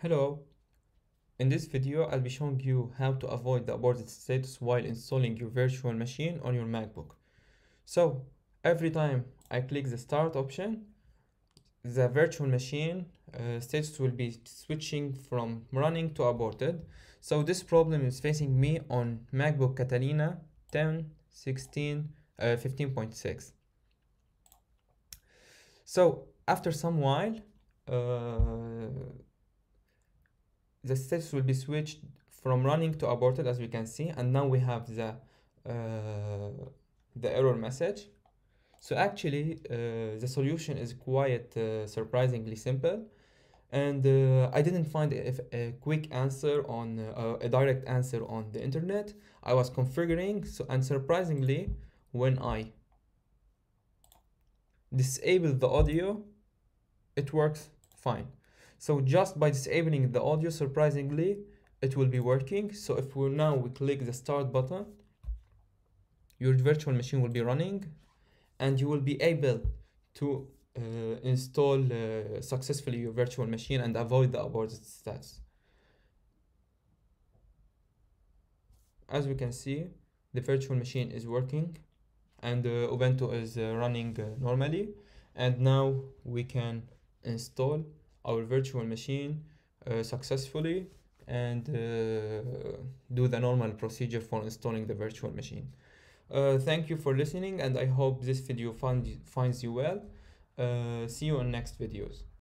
Hello. In this video, I'll be showing you how to avoid the aborted status while installing your virtual machine on your MacBook. So, every time I click the start option, the virtual machine uh, status will be switching from running to aborted. So this problem is facing me on MacBook Catalina 10, 16, uh, 15.6. So after some while, uh, the status will be switched from running to aborted as we can see and now we have the uh, the error message. So actually uh, the solution is quite uh, surprisingly simple and uh, I didn't find a, a quick answer on uh, a direct answer on the internet. I was configuring so and surprisingly when I disable the audio it works fine so just by disabling the audio, surprisingly, it will be working. So if we now we click the start button, your virtual machine will be running and you will be able to uh, install uh, successfully your virtual machine and avoid the aborted status. As we can see, the virtual machine is working and uh, Ubuntu is uh, running uh, normally and now we can install our virtual machine uh, successfully and uh, do the normal procedure for installing the virtual machine. Uh, thank you for listening and I hope this video find, finds you well. See you on next videos.